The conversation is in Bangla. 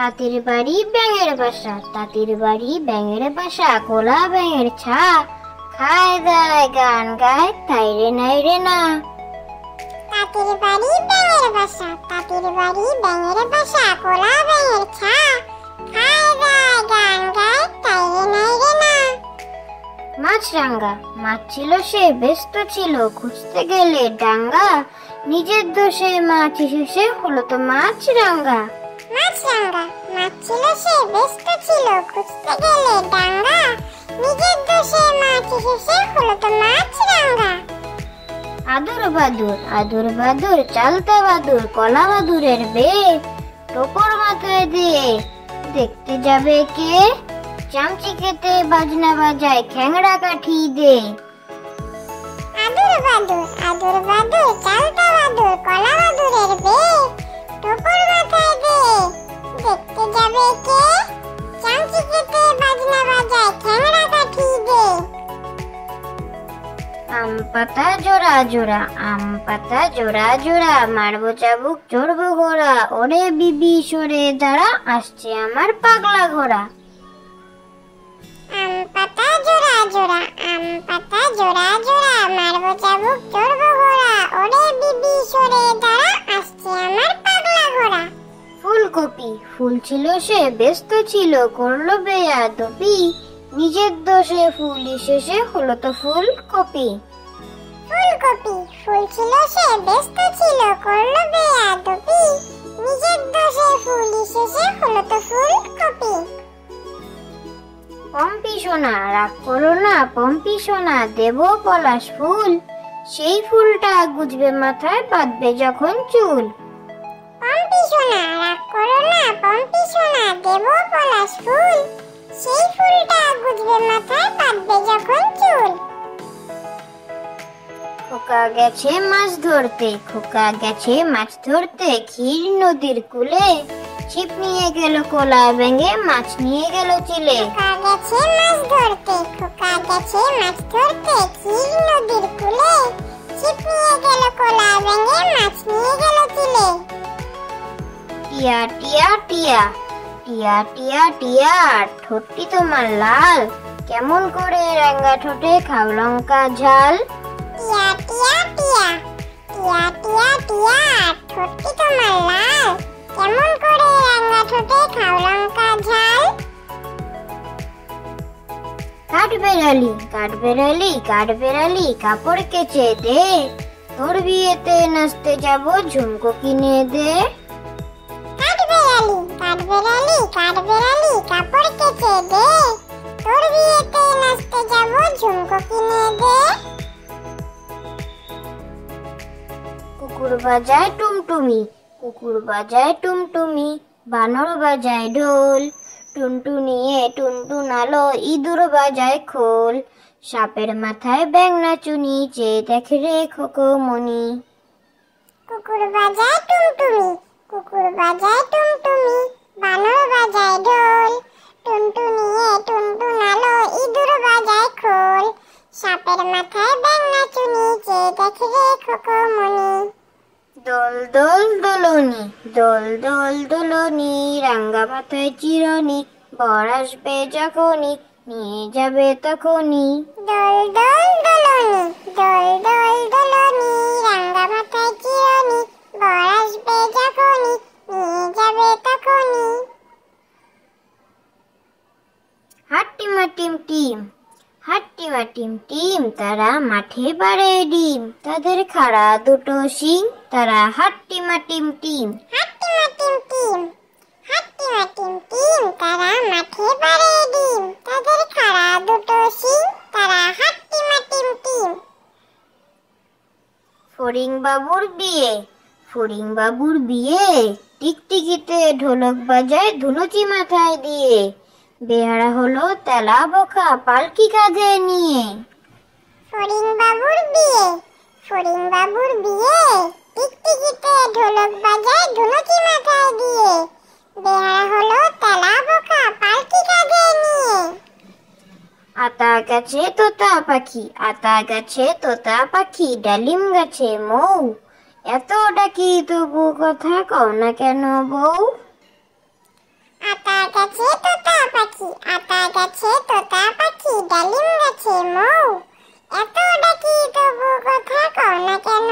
তাঁতির বাড়ি ব্যাঙের বাসা তাঁতির বাড়ি ব্যাঙের বাসা কোলা ব্যাঙের ছা। খায় দায় গান গায় তাই রে নাই রে না। তাঁতির বাড়ি ব্যাঙের বাসা তাঁতির বাড়ি ব্যাঙের বাসা কোলা ব্যাঙের ছা। খায় দায় গান গায় তাই রে নাই রে না। মাছরাঙ্গা মাছ ছিল সে ব্যস্ত ছিল খুঁজতে গেলে ডাঙ্গা। নিজের দোষে মাছ এসে হলো তো মাছরাঙ্গা মাছরাঙ্গা মাছ ছিল সে ব্যস্ত ছিল খুঁজতে গেলে ডাঙ্গা নিজের দোষে মাছ এসে হলো তো মাছরাঙ্গা আদুর বাদুর আদুর বাদুর চালতা বাদুর কলা বাদুরের বে টোপর মাথায় দিয়ে দেখতে যাবে কে? চামচি খেতে বাজনা বাজায় খ্যাংড়া কাঠি দে। আদুর বাদুর আদুর বাদুর পাতা জোড়া জোড়া আম পাতা জোড়া জোড়া মারবো চাবুক চড়বো ঘোড়া ওরে বিবি সরে দাঁড়া আসছে আমার পাগলা ঘোড়া। আম পাতা জোড়া জোড়া আম পাতা জোড়া জোড়া মারবো চাবুক চড়বো ঘোড়া ওরে বিবি সরে দাঁড়া আসছে আমার পাগলা ঘোড়া। ফুলকপি ফুল ছিল সে ব্যস্ত ছিল করল বেয়া দপি। নিজের দোষে ফুল শেষে হলো তো ফুলকপি। ফুলকপি ফুল ছিল সে, ব্যস্ত ছিল, করল বেয়া দপি নিজের দোষে ফুল শেষে হলো তো ফুলকপি পম্পি সোনা, রাগ করো না, পম্পি সোনা, দেব পলাশ ফুল। সেই ফুলটা গুজবে মাথায়, বাঁধবে যখন চুল। পম্পি সোনা, রাগ করো না, পম্পি সোনা, দেব পলাশ ফুল। সেই ফুলটা গুজবে মাথায়, বাঁধবে যখন চুল। খোকা গেছে মাছ ধরতে খোকা গেছে মাছ ধরতে ক্ষীর নদীর কূলে। ছিপ নিয়ে গেল কোলা ব্যাঙে মাছ নিয়ে গেল চিলে। খোকা গেছে মাছ ধরতে খোকা গেছে মাছ ধরতে ক্ষীর নদীর কূলে। ছিপ নিয়ে গেল কোলা ব্যাঙে মাছ নিয়ে গেল চিলে। টিয়া টিয়া টিয়া টিয়া টিয়া টিয়া ঠোঁটটি তোমার লাল। কেমন করে রাঙ্গা ঠোঁটে খাও লঙ্কা ঝাল। টিয়া টিয়া টিয়া। টিয়া টিয়া টিয়া ঠোঁটটি তোমার লাল। কেমন করে রাঙা ঠোঁটে খাও লঙ্কা ঝাল? কাঠ বেড়ালি কাঠ বেড়ালি কাঠ বেড়ালি কাপড় কেচে দে। তোর বিয়েতে নাচতে যাব ঝুমকো কিনে দে। কাঠ বেড়ালি কাঠ বেড়ালি কাঠ বেড়ালি কাপড় কেচে দে। তোর বিয়েতে নাচতে কুকুর বাজায় টুমটুমি, কুকুর বাজায় টুমটুমি, বানর বাজায় ঢোল টুনটু নিয়ে টুনটুনিয়ে টুনটুনালো ইঁদুর বাজায় খোল, সাপের মাথায় ব্যাং নাচুনি যে দেখে রে খোকো মনি। কুকুর বাজায় টুমটুমি কুকুর বাজায় টুমটুমি বানর বাজায় ঢোল, টুনটুনিয়ে টুনটুনালো ইঁদুর বাজায় খোল, সাপের মাথায় ব্যাং নাচুনি যে দেখে রে খোকো মনি। দোল দোল, দোলনি, দোল দোল, দোলনি, রাঙ্গা মাথায় চিরনি, বর আসবে যখনই, নিয়ে যাবে তখনই। দোল দোল, দোলনি, দোল দোল, দোলনি, রাঙ্গা হাট্টিমা টিম টিম তারা মাঠে বাড়ে ডিম। তাদের খাড়া দুটো শিং তারা হাট্টিমা টিম। টিম হাট্টিমা টিম টিম হাট্টিমা টিম টিম তারা মাঠে বাড়ে ডিম। তাদের খাড়া দুটো শিং তারা হাট্টিমা টিম। টিম ফড়িং বাবুর বিয়ে ফড়িং বাবুর বিয়ে। টিকটিকিতে ঢোলক বাজায় ধুনুচি মাথায় দিয়ে। বেহারা হলো তেলা বোকা পালকি কাঁধে নিয়ে। ফরিং বাবুর বিয়ে ফরিং বাবুর বিয়ে টিকটিকিতে ঢোলক বাজায় ধুনুচি মাথায় দিয়ে। বেহারা হলো তেলা বোকা পালকি কাঁধে নিয়ে। আতা গাছে তোতা পাখি আতা গাছে তোতা পাখি ডালিম গাছে মৌ। এত ডাকি তবু কথা কও না কেন বউ? আতা গাছে তোতা পাখি, আতা গাছে, তোতা পাখি, ডালিম গাছে, মৌ। এত ডাকি তবু কথা কও না কেন?